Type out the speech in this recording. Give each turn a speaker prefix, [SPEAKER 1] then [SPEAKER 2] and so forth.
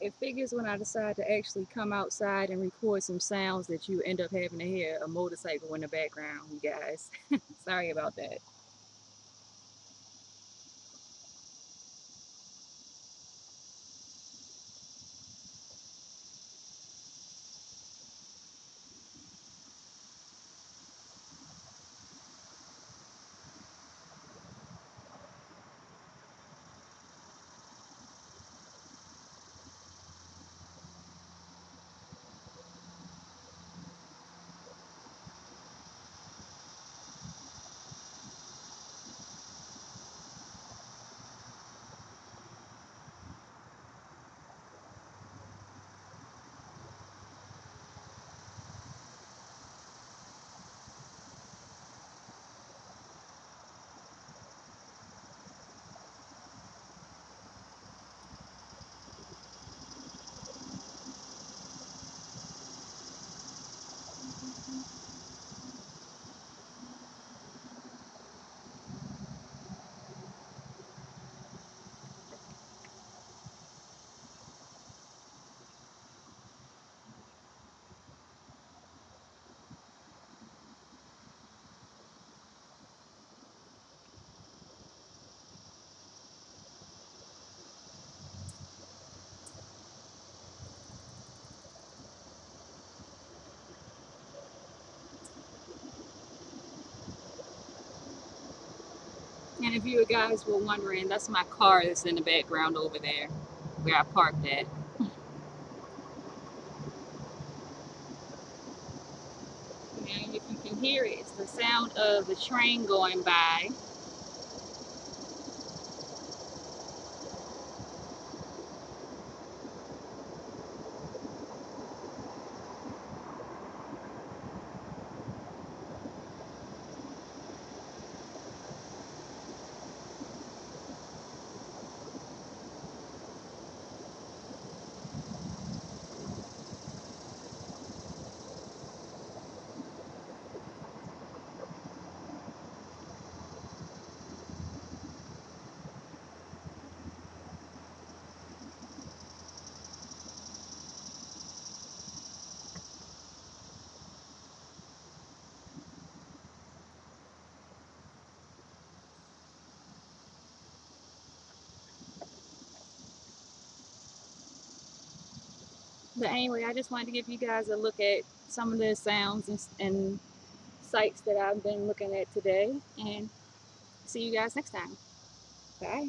[SPEAKER 1] It figures when I decide to actually come outside and record some sounds that you end up having to hear a motorcycle in the background, you guys. Sorry about that. If you guys were wondering, that's my car that's in the background over there where I parked at. And if you can hear it, it's the sound of the train going by. But anyway, I just wanted to give you guys a look at some of the sounds and, and sights that I've been looking at today. And see you guys next time. Bye.